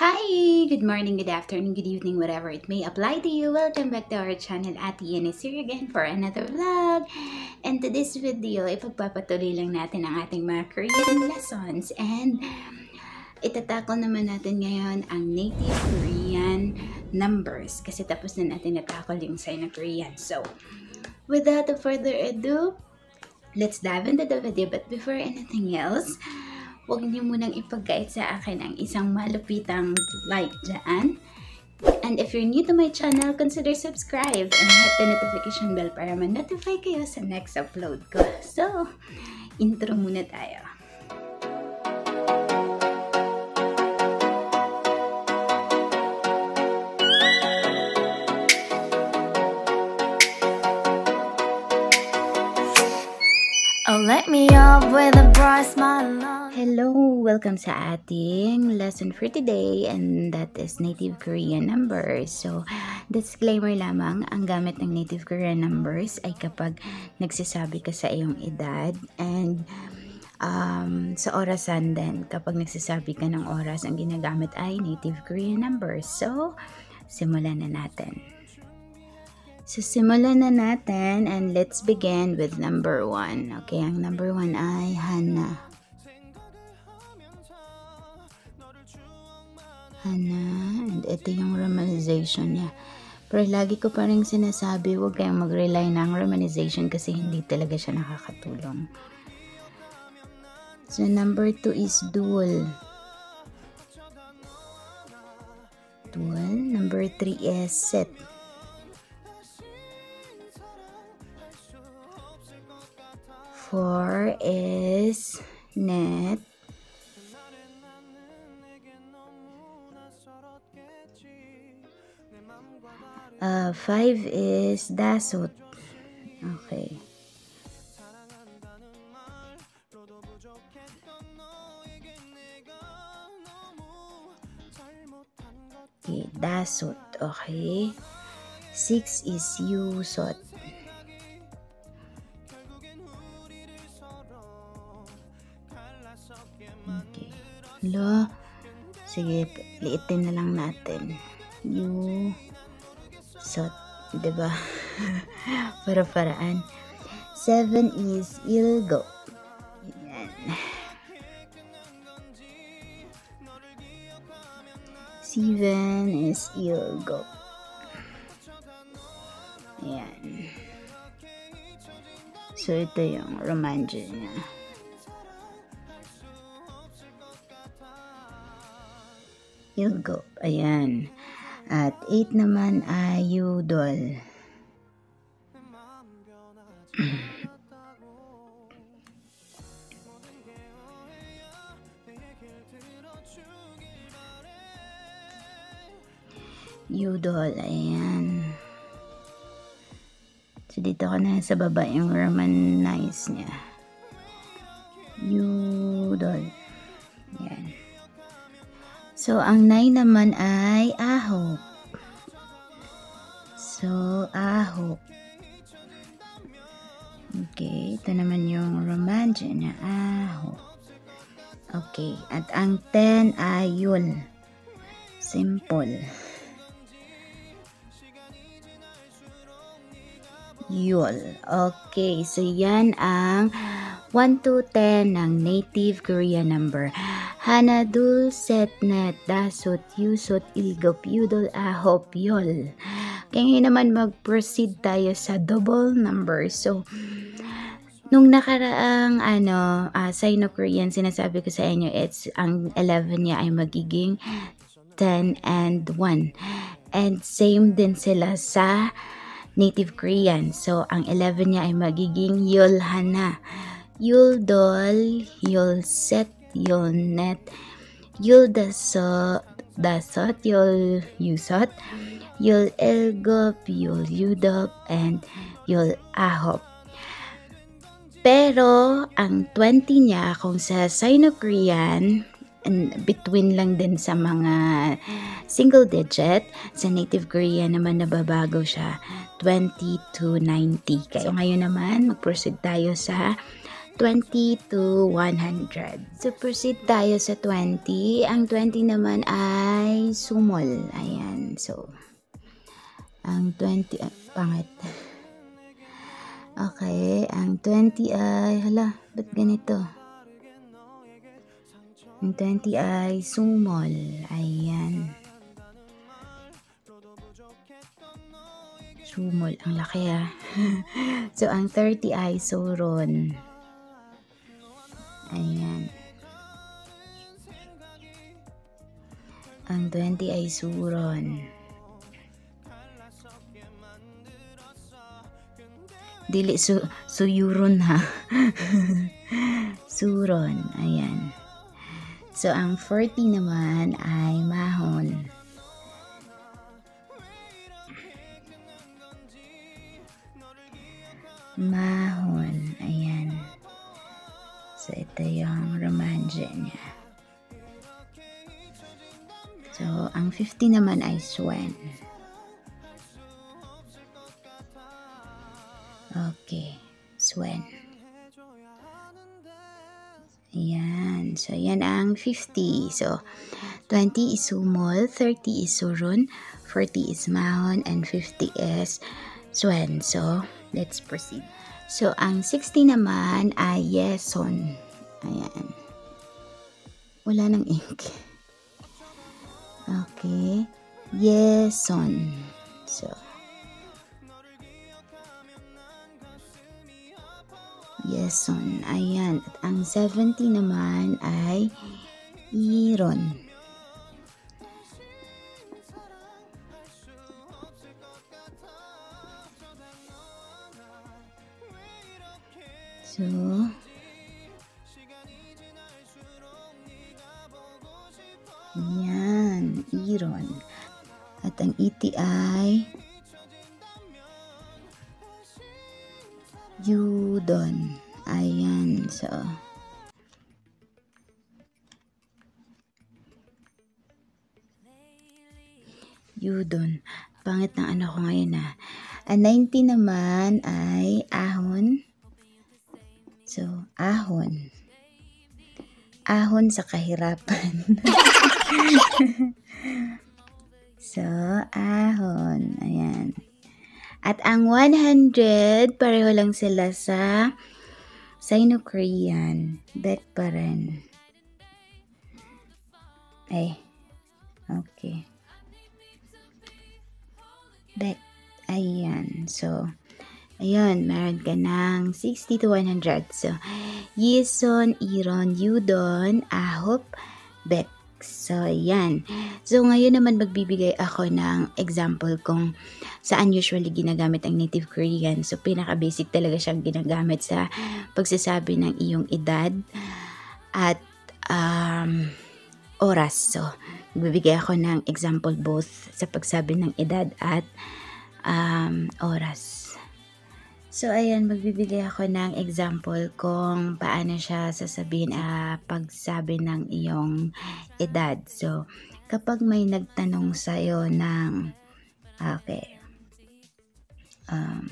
Hi! Good morning, good afternoon, good evening, whatever it may apply to you. Welcome back to our channel. Ate Yan is here again for another vlog. And to this video, ipagpapatuloy lang natin ang ating mga Korean lessons. And itatakol naman natin ngayon ang native Korean numbers. Kasi tapos na natin natakol yung sign ng Korean. So, without further ado, let's dive into the video. But before anything else, huwag niyo munang ipagkait sa akin ang isang malupitang like dyan. And if you're new to my channel, consider subscribe and hit the notification bell para ma-notify kayo sa next upload ko. So, intro muna tayo. Oh, let me up with a bright smile. Hello! Welcome sa ating lesson for today and that is native Korean numbers. So, disclaimer lamang, ang gamit ng native Korean numbers ay kapag nagsasabi ka sa iyong edad and um, sa orasan din. Kapag nagsasabi ka ng oras, ang ginagamit ay native Korean numbers. So, simulan na natin. So, simulan na natin and let's begin with number one. Okay, ang number one ay Hana. Hana, and ito yung romanization niya. Pero lagi ko pa rin sinasabi, huwag kayong mag-rely ng romanization kasi hindi talaga siya nakakatulong. So, number two is dual. Dual. Number three is set. Four is net. Uh, five is dasot. Okay. Okay, dasot. Okay. Six is yusot. Okay. Lo. Sige, liitin na lang natin. You. Sot. Diba? Para-paraan. Seven is ilgo. Yan. Seven is ilgo. Ayan. So, ito yung romanjo niya. Ilgo. Ayan. At 8 naman ay Udol. Udol. Ayan. So, dito ka na sa baba yung Romanize niya. Udol. So, ang 9 naman ay ahok. So, ahok. Okay, ito naman yung romance na ahok. Okay, at ang 10 ay yul. Simple. Yul. Okay, so yan ang 1 to 10 ng native Korean number. Hanadul, Setnet, Dasot, Yusot, Ilgop, Yudol, Ahop, Yol. Kaya naman mag-proceed tayo sa double number. So, nung nakaraang ano, uh, Sino-Korean, sinasabi ko sa inyo, it's ang 11 niya ay magiging 10 and 1. And same din sila sa native Korean. So, ang 11 niya ay magiging Yulhana. Yuldol, Yulset, Yulnet, Yuldasot, Dasot, Yul Yusot, Yul Elgop, Yul Yudop, and Yul Ahop. Pero, ang 20 niya, kung sa Sino-Korean, between lang din sa mga single digit, sa native Korean naman nababago siya 20 to 90. Kaya so, ngayon naman, mag-proceed tayo sa 20 to 100. So, proceed tayo sa 20. Ang 20 naman ay sumol. Ayan. So, ang 20, ah, pangit. Okay, ang 20 ay, hala, ba't ganito? Ang 20 ay sumol. Ayan. Sumol. Ang laki ah. so, ang 30 ay suron. Ayan. Ang 20 ay suron. Dili su suyuron ha. Suron. Ayan. So, ang 40 naman ay mahon. Mahon. Ayan. So, ito yung romanje niya. So, ang 50 naman ay swen. Okay. Swen. Ayan. So, yan ang 50. So, 20 is sumol, 30 is surun, 40 is mahon, and 50 is swen. So, let's proceed. So, ang 60 naman ay yeson. Ayan. Wala ng ink. Okay. Yeson. So, Yeson. Ayan. At ang 70 naman ay Iron. So, yan, Iron. At ang iti ay Yudon. Ayan, so, Yudon. Pangit ng ano ko ngayon ah. Ang 90 naman ay ahon. So, ahon. Ahon sa kahirapan. so, ahon. Ayan. At ang 100, pareho lang sila sa Sino-Korean. Bet pa rin. Ay. Okay. Bet. Ayan. So, ayun. Meron ka ng 60 to 100. So, Yison, Iron, Yudon, Ahop, Bet. So, ayan. So, ngayon naman magbibigay ako ng example kung saan usually ginagamit ang native Korean. So, pinaka-basic talaga siyang ginagamit sa pagsasabi ng iyong edad at um, oras. So, magbibigay ako ng example both sa pagsabi ng edad at um, oras. So, ayan, magbibigay ako ng example kung paano siya sasabihin uh, pagsabi ng iyong edad. So, kapag may nagtanong sa'yo ng, okay, um,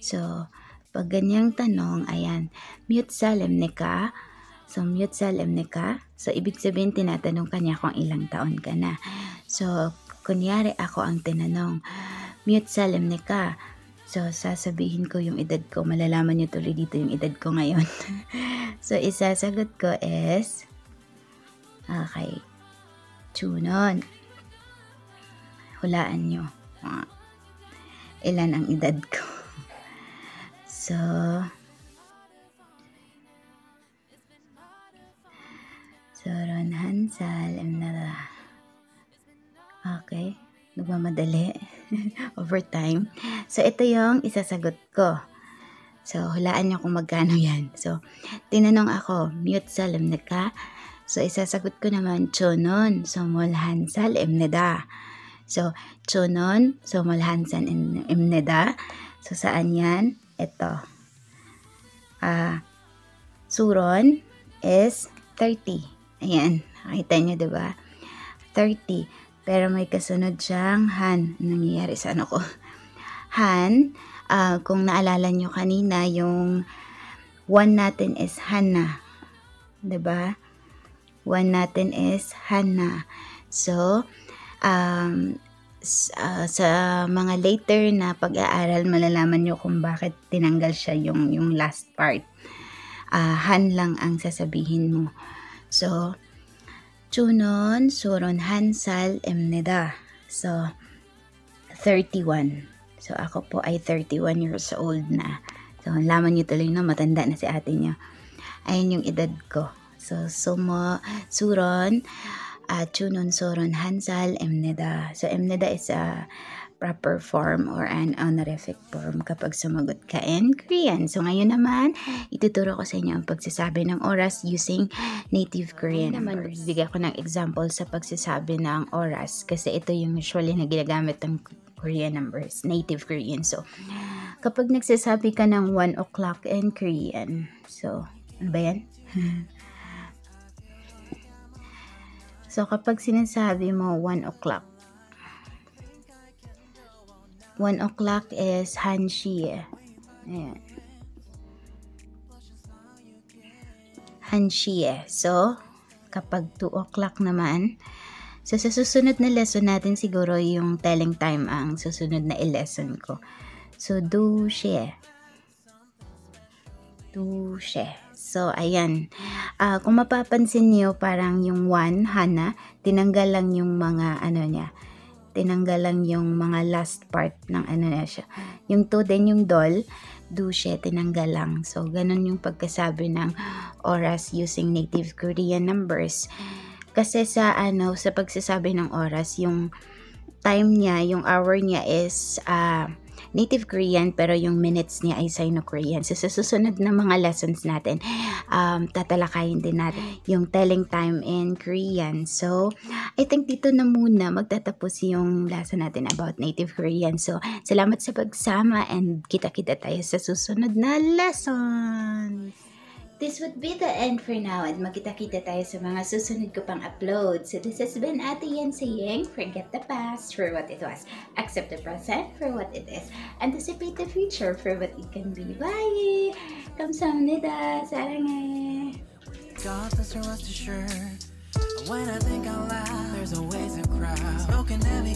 So, pag ganyang tanong, ayan, mute salemne ka, So, mute salemne ka. So, ibig sabihin, tinatanong kanya kung ilang taon ka na. So, kunyari ako ang tinanong, mute salemne ka. So, sasabihin ko yung edad ko. Malalaman nyo tuloy dito yung edad ko ngayon. so, isasagot ko is, okay, tunon. Hulaan nyo. Ilan ang edad ko. So, Soron Hansal Emnara. Okay. Nagmamadali. Overtime. So, ito yung isasagot ko. So, hulaan niyo kung magkano yan. So, tinanong ako, mute sa lemneka. So, isasagot ko naman, chonon, somol hansal emneda. So, chonon, somol hansal emneda. So, saan yan? Ito. Ah, uh, suron is 30. Ayan, nakita nyo, ba? 30. Pero may kasunod siyang han. Nangyayari sa ano ko? Han, ah, kung naalala nyo kanina, yung one natin is Hana. ba? One natin is Hana. So, um, ah, sa mga later na pag-aaral, malalaman nyo kung bakit tinanggal siya yung, yung last part. Ah, han lang ang sasabihin mo. So, Chunon, Suron, Hansal, Emneda. So, 31. So, ako po ay 31 years old na. So, laman nyo tuloy na matanda na si ate nyo. Ayun yung edad ko. So, Sumo, Suron, uh, Chunon, Suron, Hansal, Emneda. So, Emneda is a proper form or an honorific form kapag sumagot ka in Korean. So, ngayon naman, ituturo ko sa inyo ang pagsasabi ng oras using native Korean naman, bibigyan ko ng example sa pagsasabi ng oras kasi ito yung usually na ginagamit ng Korean numbers, native Korean. So, kapag nagsasabi ka ng 1 o'clock in Korean, so, ano ba yan? so, kapag sinasabi mo 1 o'clock, 1 o'clock is Hanshi. Ayan. Hanshi. So, kapag 2 o'clock naman, so sa susunod na lesson natin siguro yung telling time ang susunod na i-lesson ko. So, do she. Do she. So, ayan. Ah, kung mapapansin niyo parang yung 1, Hana, tinanggal lang yung mga ano niya, tinanggal lang yung mga last part ng ano na siya. Yung to din yung doll, dushe, tinanggal lang. So, ganun yung pagkasabi ng oras using native Korean numbers. Kasi sa ano, sa pagsasabi ng oras, yung time niya, yung hour niya is ah, native Korean pero yung minutes niya ay Sino-Korean. So, sa susunod na mga lessons natin, um, tatalakayin din natin yung telling time in Korean. So, I think dito na muna magtatapos yung lesson natin about native Korean. So, salamat sa pagsama and kita-kita tayo sa susunod na lesson. This would be the end for now at magkita-kita tayo sa mga susunod ko pang upload. So this has been Ate Yan saying, forget the past for what it was, accept the present for what it is, anticipate the future for what it can be. Bye! 감사합니다. 사랑해. God bless her, rest assured. When I think out loud, there's always a crowd. Smoking heavy